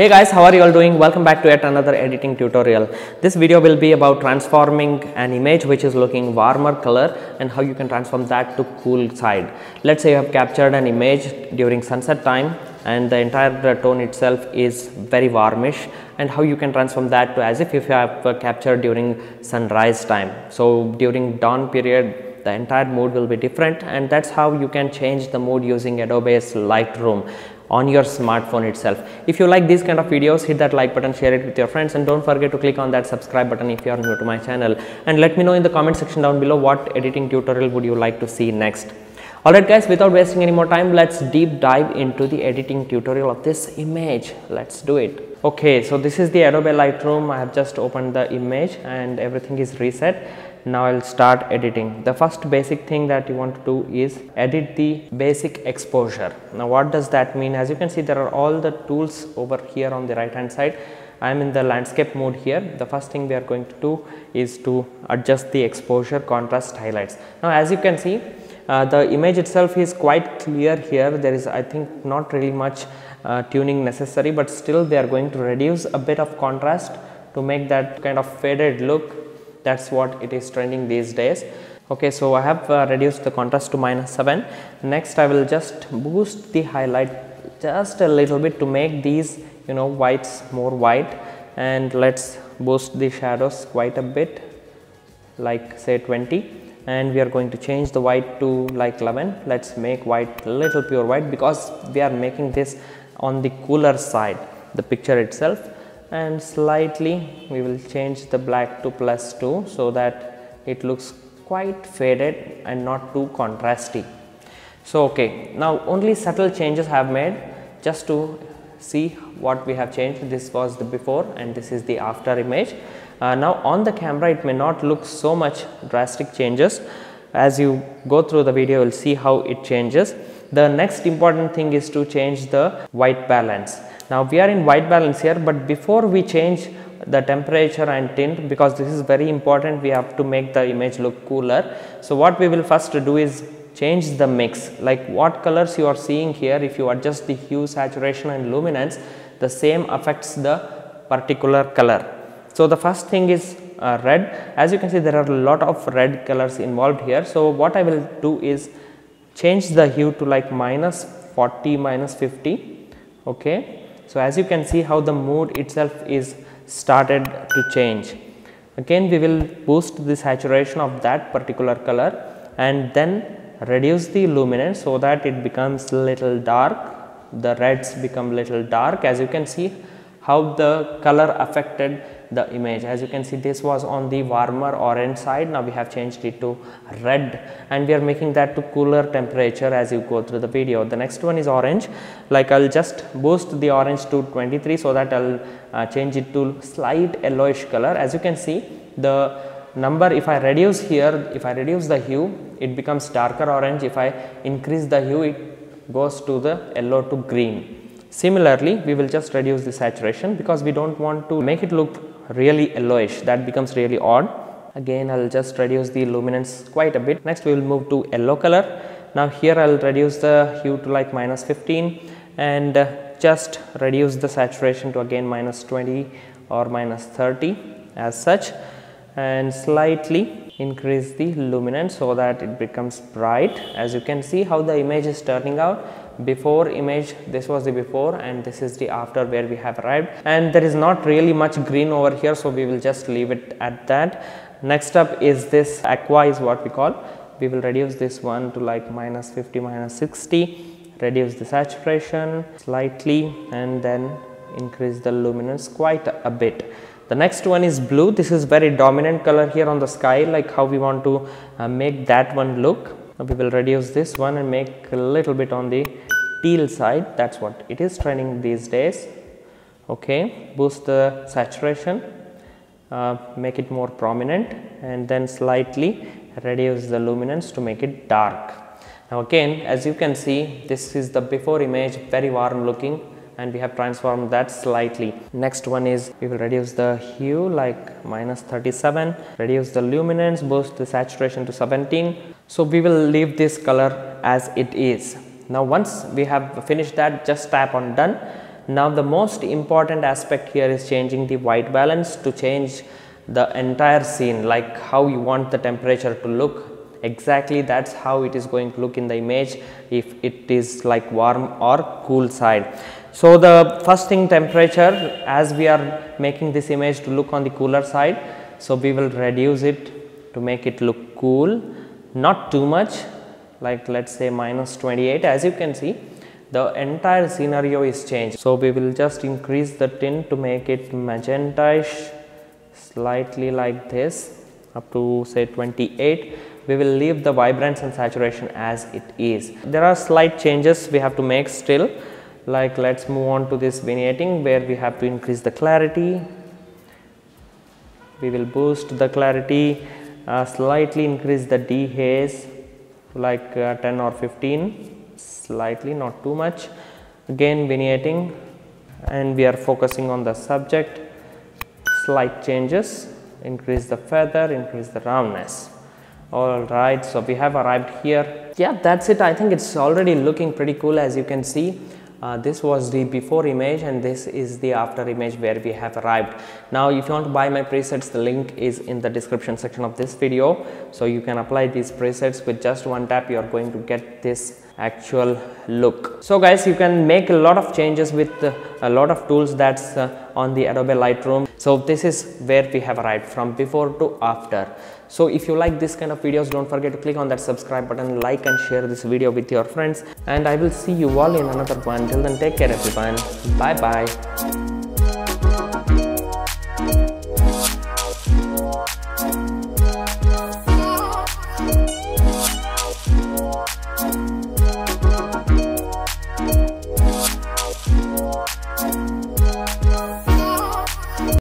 Hey guys, how are you all doing? Welcome back to yet another editing tutorial. This video will be about transforming an image which is looking warmer color and how you can transform that to cool side. Let's say you have captured an image during sunset time and the entire tone itself is very warmish and how you can transform that to as if you have uh, captured during sunrise time. So during dawn period the entire mood will be different and that's how you can change the mood using Adobe's Lightroom on your smartphone itself. If you like these kind of videos, hit that like button, share it with your friends and don't forget to click on that subscribe button if you are new to my channel and let me know in the comment section down below what editing tutorial would you like to see next. Alright guys, without wasting any more time, let's deep dive into the editing tutorial of this image. Let's do it. Okay, so this is the Adobe Lightroom. I have just opened the image and everything is reset now I'll start editing. The first basic thing that you want to do is edit the basic exposure. Now what does that mean? As you can see there are all the tools over here on the right hand side. I am in the landscape mode here. The first thing we are going to do is to adjust the exposure, contrast, highlights. Now as you can see uh, the image itself is quite clear here. There is I think not really much uh, tuning necessary but still they are going to reduce a bit of contrast to make that kind of faded look that's what it is trending these days. Okay so i have uh, reduced the contrast to minus 7 next i will just boost the highlight just a little bit to make these you know whites more white. And let's boost the shadows quite a bit like say 20 and we are going to change the white to like 11 let's make white little pure white because we are making this on the cooler side the picture itself and slightly we will change the black to plus 2 so that it looks quite faded and not too contrasty. So okay now only subtle changes have made just to see what we have changed this was the before and this is the after image. Uh, now on the camera it may not look so much drastic changes as you go through the video you will see how it changes. The next important thing is to change the white balance now we are in white balance here but before we change the temperature and tint because this is very important we have to make the image look cooler. So what we will first do is change the mix like what colors you are seeing here if you adjust the hue saturation and luminance the same affects the particular color. So the first thing is uh, red as you can see there are a lot of red colors involved here. So what I will do is change the hue to like minus 40 minus 50 okay so, as you can see how the mood itself is started to change. Again we will boost the saturation of that particular color and then reduce the luminance so that it becomes little dark. The reds become little dark as you can see how the color affected the image. As you can see this was on the warmer orange side. Now we have changed it to red and we are making that to cooler temperature as you go through the video. The next one is orange. Like i'll just boost the orange to 23 so that i'll uh, change it to slight yellowish color. As you can see the number if i reduce here if i reduce the hue it becomes darker orange. If i increase the hue it goes to the yellow to green Similarly, we will just reduce the saturation because we do not want to make it look really yellowish that becomes really odd. Again, I will just reduce the luminance quite a bit. Next, we will move to yellow color. Now, here I will reduce the hue to like minus 15 and uh, just reduce the saturation to again minus 20 or minus 30 as such and slightly increase the luminance so that it becomes bright. As you can see how the image is turning out before image this was the before and this is the after where we have arrived. And there is not really much green over here so we will just leave it at that. Next up is this aqua is what we call. We will reduce this one to like minus 50 minus 60 reduce the saturation slightly and then increase the luminance quite a bit the next one is blue. This is very dominant color here on the sky like how we want to uh, make that one look. We will reduce this one and make a little bit on the teal side. That is what it is trending these days. Okay boost the saturation uh, make it more prominent and then slightly reduce the luminance to make it dark. Now again as you can see this is the before image very warm looking and we have transformed that slightly. Next one is we will reduce the hue like minus 37, reduce the luminance, boost the saturation to 17. So we will leave this color as it is. Now once we have finished that just tap on done. now the most important aspect here is changing the white balance to change the entire scene like how you want the temperature to look exactly that's how it is going to look in the image if it is like warm or cool side so the first thing temperature as we are making this image to look on the cooler side so we will reduce it to make it look cool. Not too much like let's say minus 28 as you can see the entire scenario is changed. So we will just increase the tint to make it magentaish slightly like this up to say 28 we will leave the vibrance and saturation as it is. There are slight changes we have to make still like let's move on to this vignetting where we have to increase the clarity. We will boost the clarity uh, slightly increase the dehaze like uh, 10 or 15 slightly not too much. Again vignetting and we are focusing on the subject. Slight changes increase the feather increase the roundness. All right so we have arrived here. Yeah that's it. I think it's already looking pretty cool as you can see uh, this was the before image and this is the after image where we have arrived. Now if you want to buy my presets the link is in the description section of this video. So you can apply these presets. With just one tap you are going to get this actual look. So guys you can make a lot of changes with uh, a lot of tools that's uh, on the adobe lightroom so this is where we have arrived from before to after. So if you like this kind of videos don't forget to click on that subscribe button like and share this video with your friends. And i will see you all in another one. Till then take care everyone. Bye bye